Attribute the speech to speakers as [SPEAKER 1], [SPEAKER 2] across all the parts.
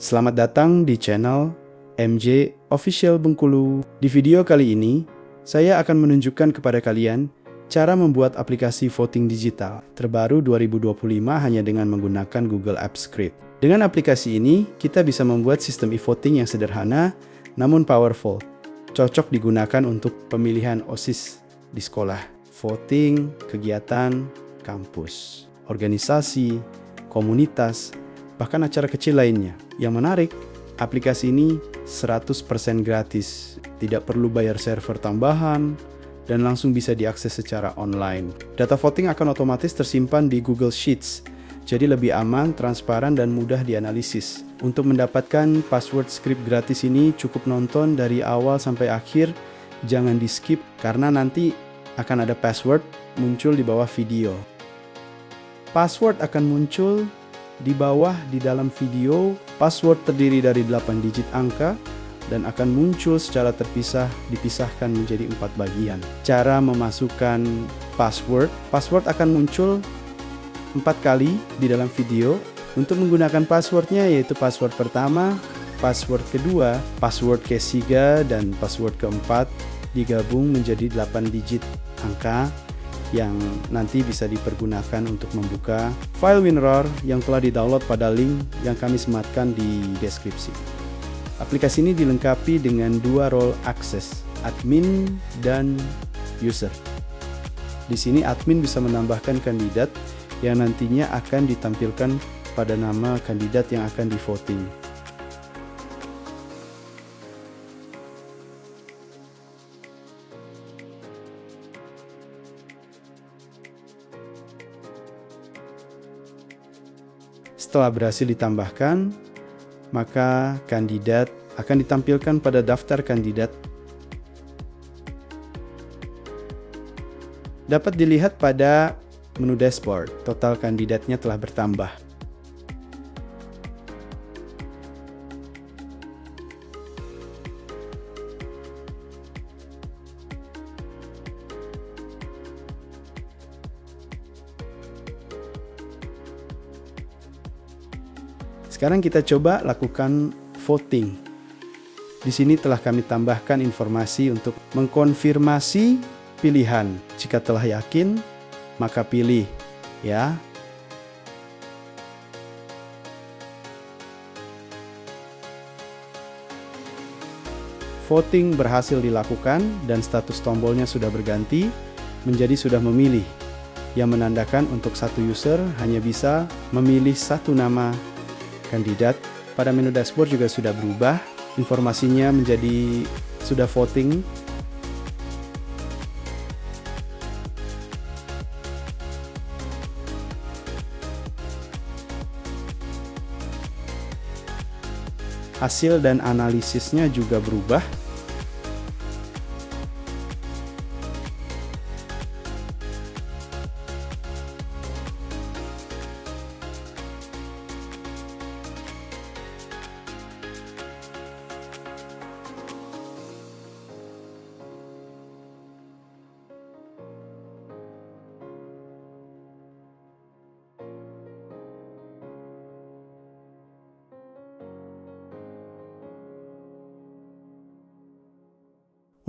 [SPEAKER 1] Selamat datang di channel MJ Official Bengkulu. Di video kali ini, saya akan menunjukkan kepada kalian cara membuat aplikasi voting digital terbaru 2025 hanya dengan menggunakan Google Apps Script. Dengan aplikasi ini, kita bisa membuat sistem e-voting yang sederhana namun powerful. Cocok digunakan untuk pemilihan OSIS di sekolah, voting, kegiatan, kampus, organisasi, komunitas, bahkan acara kecil lainnya. Yang menarik, aplikasi ini 100% gratis, tidak perlu bayar server tambahan, dan langsung bisa diakses secara online. Data voting akan otomatis tersimpan di Google Sheets, jadi lebih aman, transparan, dan mudah dianalisis. Untuk mendapatkan password script gratis ini cukup nonton dari awal sampai akhir, jangan di skip karena nanti akan ada password muncul di bawah video. Password akan muncul di bawah di dalam video, password terdiri dari 8 digit angka dan akan muncul secara terpisah dipisahkan menjadi empat bagian. Cara memasukkan password, password akan muncul empat kali di dalam video. Untuk menggunakan passwordnya yaitu password pertama, password kedua, password ketiga, dan password keempat digabung menjadi 8 digit angka yang nanti bisa dipergunakan untuk membuka file WinRAR yang telah didownload pada link yang kami sematkan di deskripsi. Aplikasi ini dilengkapi dengan dua role access, admin dan user. Di sini admin bisa menambahkan kandidat yang nantinya akan ditampilkan pada nama kandidat yang akan di Setelah berhasil ditambahkan, maka kandidat akan ditampilkan pada daftar kandidat. Dapat dilihat pada menu dashboard, total kandidatnya telah bertambah. Sekarang kita coba lakukan voting. Di sini telah kami tambahkan informasi untuk mengkonfirmasi pilihan. Jika telah yakin, maka pilih ya. Voting berhasil dilakukan dan status tombolnya sudah berganti menjadi sudah memilih yang menandakan untuk satu user hanya bisa memilih satu nama kandidat. Pada menu dashboard juga sudah berubah, informasinya menjadi sudah voting. Hasil dan analisisnya juga berubah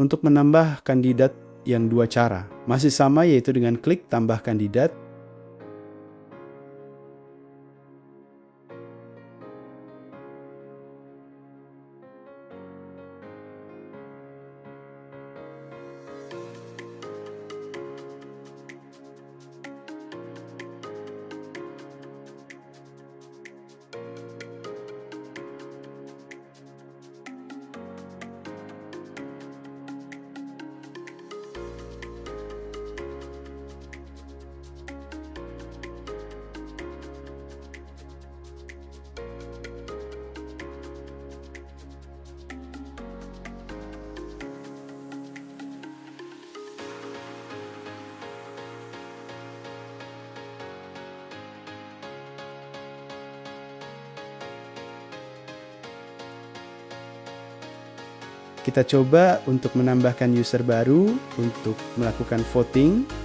[SPEAKER 1] untuk menambah kandidat yang dua cara. Masih sama yaitu dengan klik tambah kandidat Kita coba untuk menambahkan user baru untuk melakukan voting.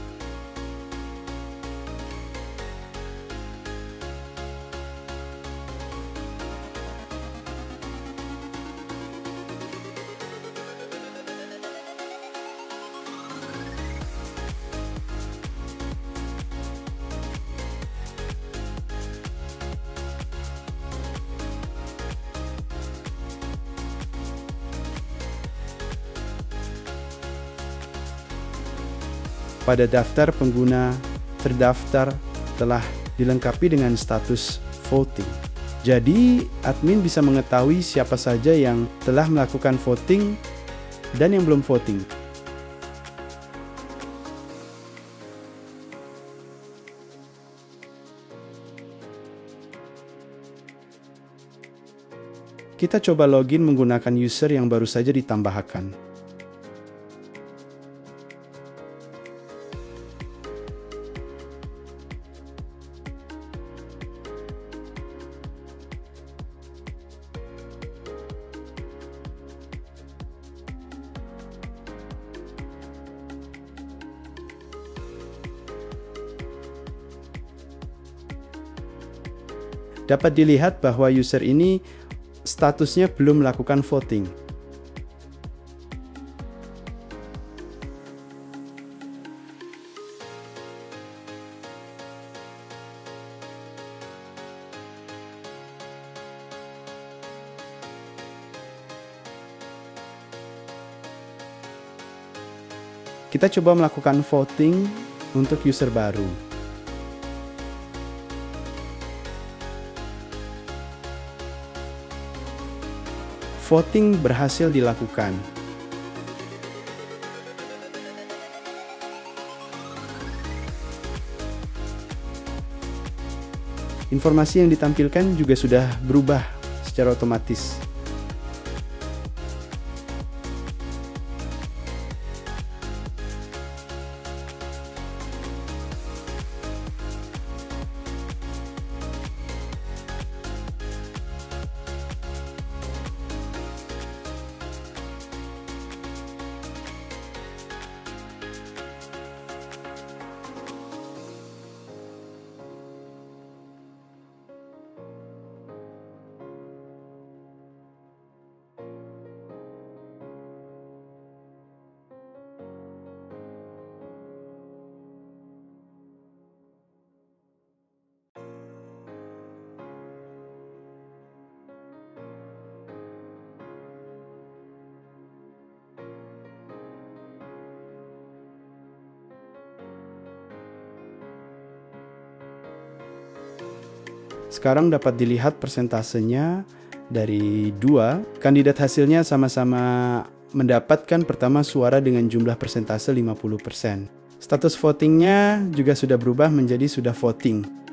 [SPEAKER 1] Pada daftar pengguna terdaftar telah dilengkapi dengan status voting. Jadi, admin bisa mengetahui siapa saja yang telah melakukan voting dan yang belum voting. Kita coba login menggunakan user yang baru saja ditambahkan. Dapat dilihat bahwa user ini statusnya belum melakukan voting. Kita coba melakukan voting untuk user baru. Voting berhasil dilakukan. Informasi yang ditampilkan juga sudah berubah secara otomatis. Sekarang dapat dilihat persentasenya dari dua kandidat hasilnya sama-sama mendapatkan pertama suara dengan jumlah persentase 50%. Status votingnya juga sudah berubah menjadi sudah voting.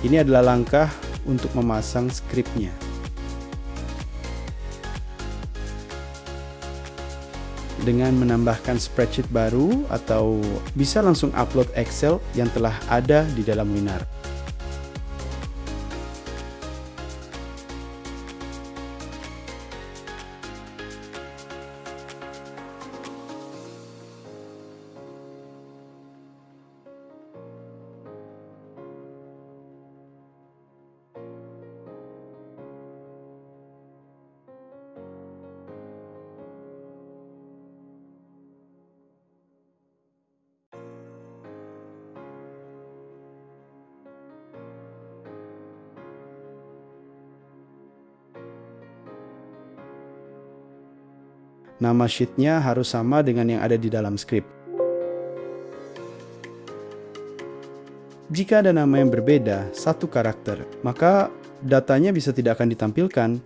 [SPEAKER 1] Ini adalah langkah untuk memasang skripnya. Dengan menambahkan spreadsheet baru atau bisa langsung upload Excel yang telah ada di dalam Winar. Nama sheetnya harus sama dengan yang ada di dalam script. Jika ada nama yang berbeda, satu karakter, maka datanya bisa tidak akan ditampilkan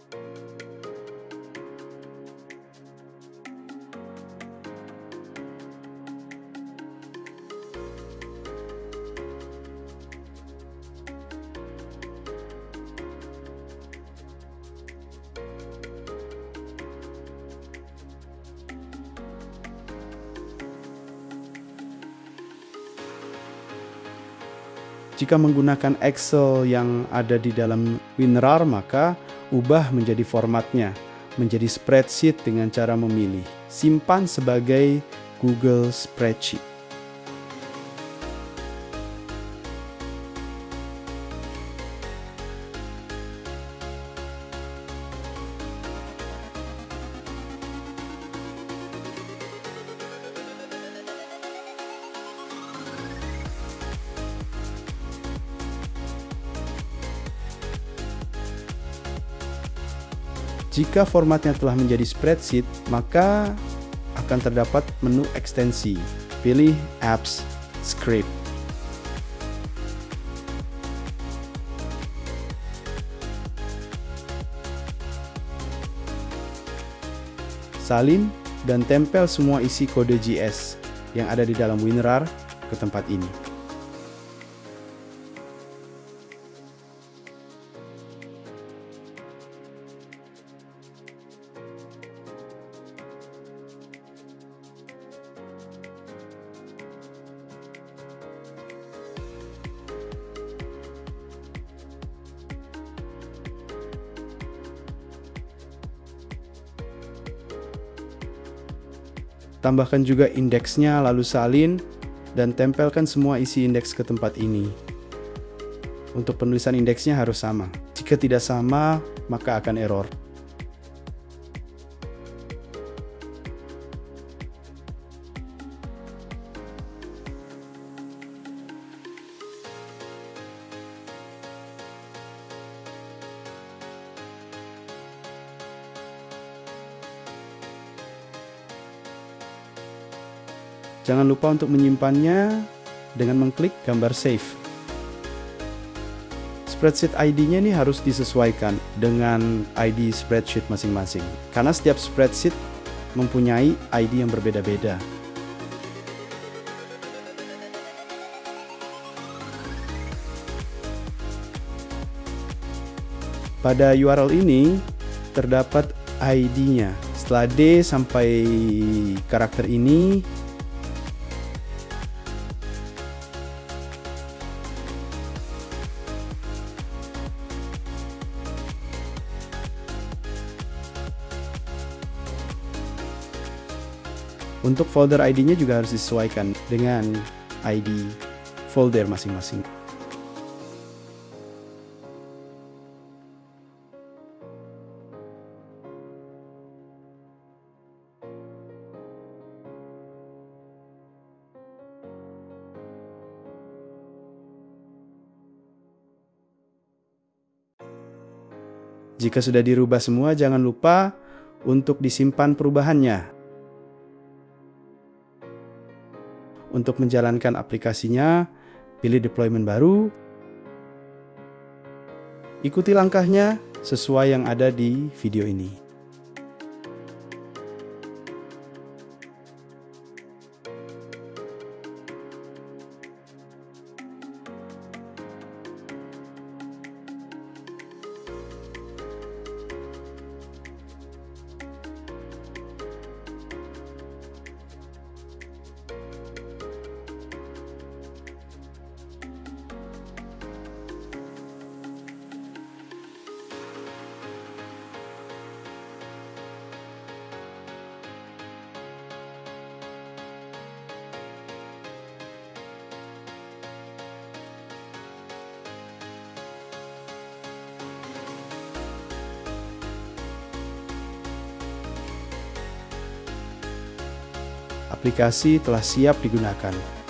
[SPEAKER 1] Jika menggunakan Excel yang ada di dalam WinRAR, maka ubah menjadi formatnya, menjadi spreadsheet dengan cara memilih. Simpan sebagai Google Spreadsheet. Jika formatnya telah menjadi spreadsheet, maka akan terdapat menu ekstensi. Pilih Apps Script. Salin dan tempel semua isi kode JS yang ada di dalam WinRAR ke tempat ini. Tambahkan juga indeksnya lalu salin dan tempelkan semua isi indeks ke tempat ini. Untuk penulisan indeksnya harus sama. Jika tidak sama, maka akan error. Jangan lupa untuk menyimpannya dengan mengklik gambar save. Spreadsheet ID-nya ini harus disesuaikan dengan ID spreadsheet masing-masing. Karena setiap spreadsheet mempunyai ID yang berbeda-beda. Pada URL ini terdapat ID-nya. Setelah D sampai karakter ini Untuk folder ID-nya juga harus disesuaikan dengan ID folder masing-masing. Jika sudah dirubah semua, jangan lupa untuk disimpan perubahannya Untuk menjalankan aplikasinya, pilih deployment baru. Ikuti langkahnya sesuai yang ada di video ini. Aplikasi telah siap digunakan.